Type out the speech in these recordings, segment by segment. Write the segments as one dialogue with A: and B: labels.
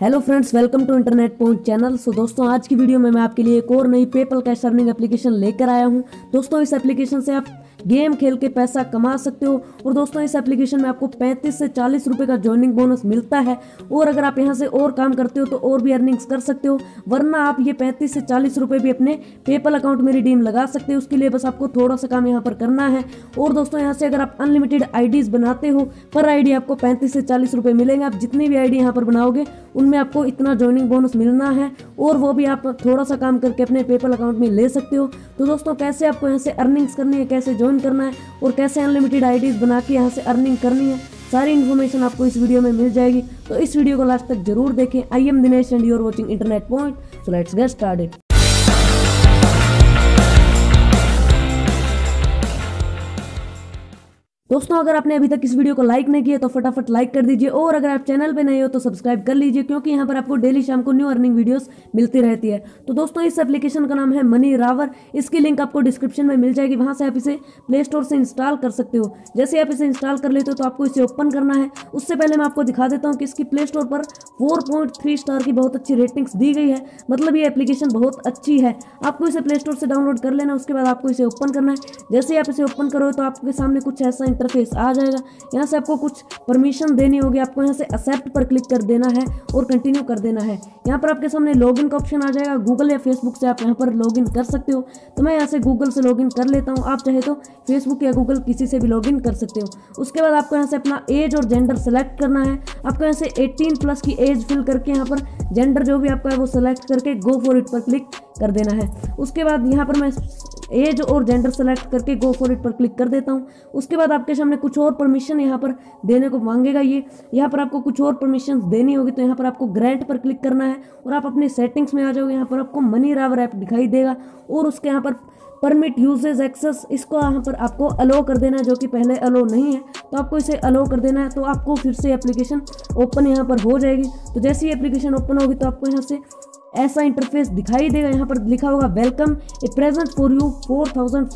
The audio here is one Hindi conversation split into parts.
A: Hello friends welcome to Internet Point channel so दोस्तों, आज की वीडियो में मैं आपके लिए एक और नई पेपल कैश अर्निंग एप्लीकेशन लेकर आया हूँ। दोस्तों, इस एप्लीकेशन से आप गेम खेल के पैसा कमा सकते हो। और दोस्तों, इस एप्लीकेशन में आपको 35 से 40 रुपए का ज्वाइनिंग बोनस मिलता है। और अगर आप यहाँ से और काम करते हो तो और भी अर्निंग्स कर सकते हो। वरना आप ये 35 से 40 रुपए भी अपने पेपल अकाउंट में रिडीम लगा सकते हो। उसके लिए बस आपको थोड़ा सा काम यहाँ पर करना है। और दोस्तों, यहाँ से अगर आप अनलिमिटेड आईडीज बनाते हो, पर आईडी आपको पैंतीस से चालीस रुपये मिलेंगे। आप जितनी भी आईडी यहाँ पर बनाओगे, उनमें आपको इतना ज्वाइनिंग बोनस मिलना है। और वो भी आप थोड़ा सा काम करके अपने पेपल अकाउंट में ले सकते हो। तो दोस्तों, कैसे आपको यहाँ से अर्निंग्स करनी है, कैसे ज्वाइन करना है और कैसे अनलिमिटेड आईडीज बना के यहाँ से अर्निंग करनी है, सारी इन्फॉर्मेशन आपको इस वीडियो में मिल जाएगी। तो इस वीडियो को लास्ट तक ज़रूर देखें। I am Dinesh and you're watching Internet Point so let's get started दोस्तों, अगर आपने अभी तक इस वीडियो को लाइक नहीं किया तो फटाफट लाइक कर दीजिए और अगर आप चैनल पे नए हो तो सब्सक्राइब कर लीजिए, क्योंकि यहाँ पर आपको डेली शाम को न्यू अर्निंग वीडियोस मिलती रहती है। तो दोस्तों, इस एप्लीकेशन का नाम है मनी रावर इसकी लिंक आपको डिस्क्रिप्शन में मिल जाएगी। वहाँ से आप इसे प्ले स्टोर से इंस्टॉल कर सकते हो। जैसे आप इसे इंस्टॉल कर लेते हो तो आपको इसे ओपन करना है। उससे पहले मैं आपको दिखा देता हूँ कि इसकी प्ले स्टोर पर फोर स्टार की बहुत अच्छी रेटिंग्स दी गई है। मतलब ये एप्लीकेशन बहुत अच्छी है। आपको इसे प्ले स्टोर से डाउनलोड कर लेना उसके बाद आपको इसे ओपन करना है। जैसे आप इसे ओपन करो तो आपके सामने कुछ ऐसा इंटरफेस आ जाएगा। यहाँ से आपको कुछ परमिशन देनी होगी। आपको यहाँ से एक्सेप्ट पर क्लिक कर देना है और कंटिन्यू कर देना है। यहाँ पर आपके सामने लॉगिन का ऑप्शन आ जाएगा। गूगल या फेसबुक से आप यहाँ पर लॉगिन कर सकते हो। तो मैं यहाँ से गूगल से लॉगिन कर लेता हूँ। आप चाहे तो फेसबुक या गूगल किसी से भी लॉगिन कर सकते हो। उसके बाद आपको यहाँ से अपना एज और जेंडर सेलेक्ट करना है। आपको यहाँ से एटीन प्लस की एज फिल करके यहाँ पर जेंडर जो भी आपका है वो सेलेक्ट करके गो फॉर इट पर क्लिक कर देना है। उसके बाद यहाँ पर मैं एज और जेंडर सेलेक्ट करके गो फॉर इट पर क्लिक कर देता हूँ। उसके बाद आपके सामने कुछ और परमिशन यहाँ पर देने को मांगेगा ये। यहाँ पर आपको कुछ और परमिशन देनी होगी तो यहाँ पर आपको ग्रांट पर क्लिक करना है और आप अपने सेटिंग्स में आ जाओगे। यहाँ पर आपको मनी रावर ऐप दिखाई देगा और उसके यहाँ पर परमिट यूजेज एक्सेस इसको यहाँ पर आपको अलो कर देना है, जो कि पहले अलो नहीं है। तो आपको इसे अलो कर देना है तो आपको फिर से एप्लीकेशन ओपन यहाँ पर हो जाएगी। तो जैसे ही एप्लीकेशन ओपन होगी तो आपको यहाँ से ऐसा इंटरफेस दिखाई देगा। यहाँ पर लिखा होगा welcome a present for you four thousand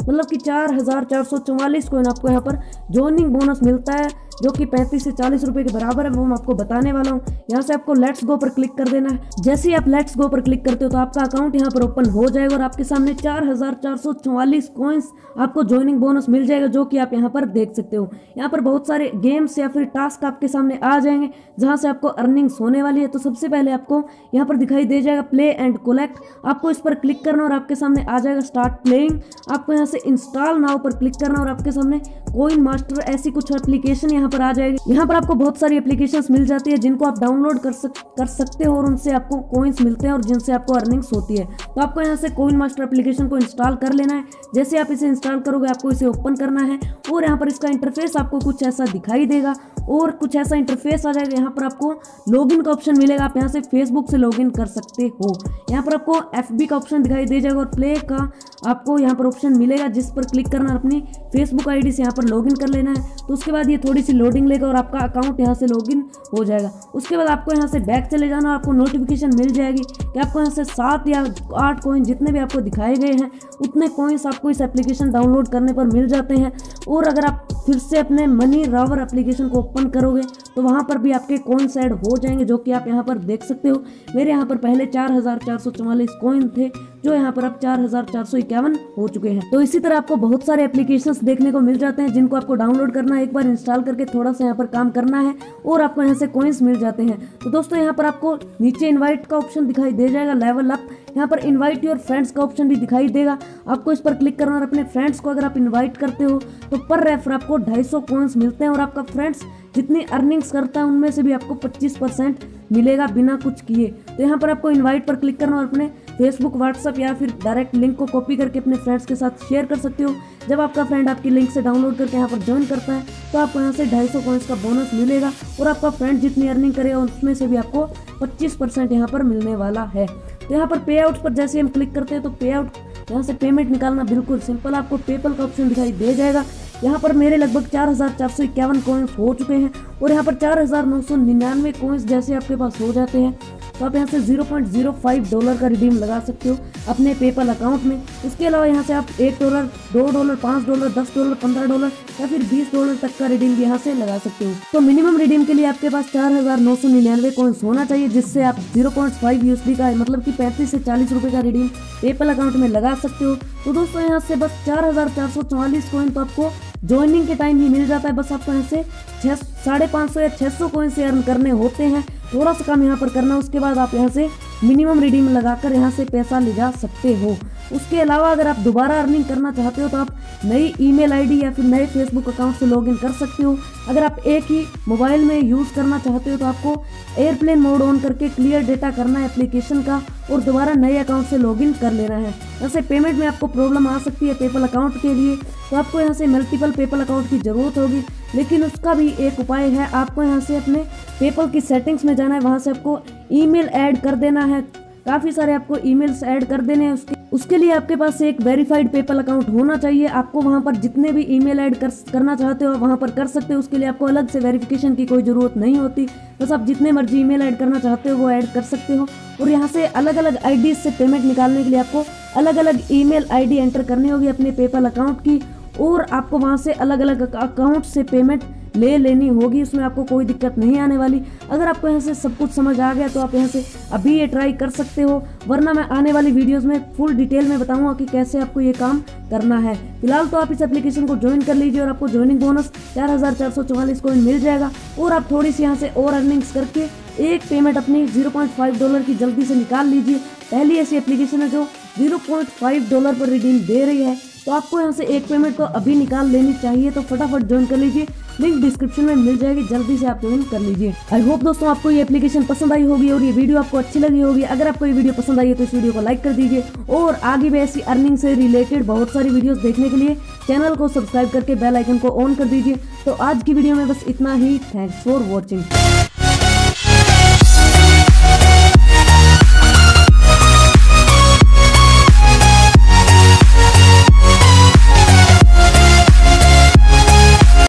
A: मतलब कि चार हज़ार चार सौ चौवालीस आपको यहाँ पर जॉइनिंग बोनस मिलता है। जो कि पैंतीस से चालीस रुपए के बराबर है, वो मैं आपको बताने वाला हूँ। यहाँ से आपको लेट्स गो पर क्लिक कर देना है। जैसे ही आप लेट्स गो पर क्लिक करते हो तो आपका अकाउंट यहाँ पर ओपन हो जाएगा और आपके सामने चार हज़ार चार सौ चौवालीस कॉइन्स आपको ज्वाइनिंग बोनस मिल जाएगा, जो कि आप यहाँ पर देख सकते हो। यहाँ पर बहुत सारे गेम्स या फिर टास्क आपके सामने आ जाएँगे, जहाँ से आपको अर्निंग्स होने वाली है। तो सबसे पहले आपको यहाँ पर दिखाई दे जाएगा प्ले एंड कोलेक्ट आपको इस पर क्लिक करना और आपके सामने आ जाएगा स्टार्ट प्लेइंग आपको यहाँ से इंस्टॉल नाउ पर क्लिक करना और आपके सामने कोइन मास्टर ऐसी कुछ एप्लीकेशन यहाँ पर आ जाएगी। यहाँ पर आपको बहुत सारी एप्लीकेशन मिल जाती है जिनको आप डाउनलोड कर सक, कर सकते हो और उनसे आपको कोइंस मिलते हैं और जिनसे आपको अर्निंग्स होती है। तो आपको यहाँ से कोइन मास्टर एप्लीकेशन को इंस्टॉल कर लेना है। जैसे आप इसे इंस्टॉल करोगे, आपको इसे ओपन करना है और यहाँ पर इसका इंटरफेस आपको कुछ ऐसा दिखाई देगा। और कुछ ऐसा इंटरफेस आ जाएगा यहाँ पर आपको लॉगिन का ऑप्शन मिलेगा। आप यहाँ से फेसबुक से लॉगिन कर सकते हो। यहाँ पर आपको एफबी का ऑप्शन दिखाई दे जाएगा और प्ले का आपको यहाँ पर ऑप्शन मिलेगा, जिस पर क्लिक करना अपनी फेसबुक आईडी से यहाँ पर लॉगिन कर लेना है। तो उसके बाद ये थोड़ी सी लोडिंग लेगा और आपका अकाउंट यहाँ से लॉगिन हो जाएगा। उसके बाद आपको यहाँ से बैक चले जाना आपको नोटिफिकेशन मिल जाएगी कि आपको यहाँ से सात या आठ कॉइन जितने भी आपको दिखाए गए हैं, उतने कॉइन्स आपको इस एप्लीकेशन डाउनलोड करने पर मिल जाते हैं। और अगर आप फिर से अपने मनी रावर एप्लीकेशन को ओपन करोगे तो वहाँ पर भी आपके कॉइन्स ऐड हो जाएँगे, जो कि आप यहाँ पर देख सकते हो। मेरे यहाँ पर पहले चार हज़ार चार सौ चौवालीस कॉइन थे, जो यहाँ पर अब चार हज़ार चार सौ इक्यावन हो चुके हैं। तो इसी तरह आपको बहुत सारे एप्लीकेशन देखने को मिल जाते हैं, जिनको आपको डाउनलोड करना है, एक बार इंस्टॉल करके थोड़ा सा यहाँ पर काम करना है, और आपको यहाँ से कॉइन्स मिल जाते हैं। तो दोस्तों, यहाँ पर आपको नीचे इन्वाइट का ऑप्शन दिखाई दे जाएगा लेवल अप यहाँ पर इन्वाइट योर फ्रेंड्स का ऑप्शन भी दिखाई देगा। आपको इस पर क्लिक करना और अपने फ्रेंड्स को अगर आप इन्वाइट करते हो तो पर रेफर आपको ढाई सौ मिलते हैं, और आपका फ्रेंड्स जितनी अर्निंग्स करता है, उनमें से भी आपको 25 परसेंट मिलेगा बिना कुछ किए। तो यहाँ पर आपको इनवाइट पर क्लिक करना और अपने फेसबुक व्हाट्सअप या फिर डायरेक्ट लिंक को कॉपी करके अपने फ्रेंड्स के साथ शेयर कर सकते हो। जब आपका फ्रेंड आपकी लिंक से डाउनलोड करके यहाँ पर ज्वाइन करता है तो आपको यहाँ से ढाई सौ का बोनस मिलेगा और आपका फ्रेंड जितनी अर्निंग करेगा उसमें से भी आपको पच्चीस परसेंट यहाँ पर मिलने वाला है। तो यहाँ पर पे पर जैसे हम क्लिक करते हैं तो पे आउट यहाँ से पेमेंट निकालना बिल्कुल सिंपल आपको पेपल का ऑप्शन दिखाई दे जाएगा। यहाँ पर मेरे लगभग चार हज़ार चार सौ इक्यावन कोइंस हो चुके हैं और यहाँ पर चार हज़ार नौ सौ निन्यानवे कोइंस जैसे आपके पास हो जाते हैं। तो आप यहाँ से 0.05 डॉलर का रिडीम लगा सकते हो अपने पेपल अकाउंट में। इसके अलावा यहाँ से आप एक डॉलर दो डॉलर पाँच डॉलर दस डॉलर पंद्रह डॉलर या फिर बीस डॉलर तक का रिडीम यहाँ से लगा सकते हो। तो मिनिमम रिडीम के लिए आपके पास चार हज़ार नौ सौ निन्यानवे कॉइन्स होना चाहिए, जिससे आप ज़ीरो पॉइंट फाइव यूएसडी का मतलब कि पैंतीस से चालीस रुपए का रिडीम पेपल अकाउंट में लगा सकते हो। तो दोस्तों, यहाँ से बस चार हज़ार चार सौ चौवालीस कॉइन तो आपको ज्वाइनिंग के टाइम ही मिल जाता है। बस आपको यहाँ से छः साढ़े पाँच सौ या छः सौ कॉइन से अर्न करने होते हैं। थोड़ा सा काम यहाँ पर करना, उसके बाद आप यहाँ से मिनिमम रिडीम लगाकर यहाँ से पैसा ले जा सकते हो। उसके अलावा अगर आप दोबारा अर्निंग करना चाहते हो तो आप नई ईमेल आईडी या फिर नए फेसबुक अकाउंट से लॉगिन कर सकते हो। अगर आप एक ही मोबाइल में यूज़ करना चाहते हो तो आपको एयरप्लेन मोड ऑन करके क्लियर डेटा करना है एप्लीकेशन का और दोबारा नए अकाउंट से लॉगिन कर लेना है। वैसे पेमेंट में आपको प्रॉब्लम आ सकती है पेपल अकाउंट के लिए तो आपको यहाँ से मल्टीपल पेपल अकाउंट की ज़रूरत होगी। लेकिन उसका भी एक उपाय है, आपको यहाँ से अपने पेपल की सेटिंग्स में जाना है, वहाँ से आपको ईमेल ऐड कर देना है। काफ़ी सारे आपको ईमेल्स ऐड कर देने हैं उसके उसके लिए आपके पास एक वेरीफाइड पेपल अकाउंट होना चाहिए। आपको वहाँ पर जितने भी ईमेल ऐड कर, करना चाहते हो वहाँ पर कर सकते हो। उसके लिए आपको अलग से वेरिफिकेशन की कोई ज़रूरत नहीं होती। बस आप जितने मर्ज़ी ईमेल ऐड करना चाहते हो, वो ऐड कर सकते हो। और यहाँ से अलग अलग आई से पेमेंट निकालने के लिए आपको अलग अलग ईमेल आईडी एंटर करनी होगी अपने पेपल अकाउंट की। और आपको वहाँ से अलग अलग अकाउंट से पेमेंट ले लेनी होगी उसमें आपको कोई दिक्कत नहीं आने वाली। अगर आपको यहाँ से सब कुछ समझ आ गया तो आप यहाँ से अभी ये ट्राई कर सकते हो, वरना मैं आने वाली वीडियोस में फुल डिटेल में बताऊँगा कि कैसे आपको ये काम करना है। फ़िलहाल तो आप इस एप्लीकेशन को ज्वाइन कर लीजिए और आपको ज्वाइनिंग बोनस चार हज़ार चार सौ चौवालीस मिल जाएगा। और आप थोड़ी सी यहाँ से और अर्निंग्स करके एक पेमेंट अपनी 0.5 डॉलर की जल्दी से निकाल लीजिए। पहली ऐसी एप्लीकेशन है जो 0.5 डॉलर पर रिडीम दे रही है। तो आपको यहाँ से एक पेमेंट तो अभी निकाल लेनी चाहिए तो फटाफट ज्वाइन कर लीजिए। लिंक डिस्क्रिप्शन में मिल जाएगी, जल्दी से आप ज्वाइन कर लीजिए। आई होप दोस्तों आपको ये एप्लीकेशन पसंद आई होगी और ये वीडियो आपको अच्छी लगी होगी। अगर आपको ये वीडियो पसंद आई है तो इस वीडियो को लाइक कर दीजिए। और आगे भी ऐसी अर्निंग से रिलेटेड बहुत सारी वीडियोस देखने के लिए चैनल को सब्सक्राइब करके बेल आइकन को ऑन कर दीजिए। तो आज की वीडियो में बस इतना ही। Thanks for watching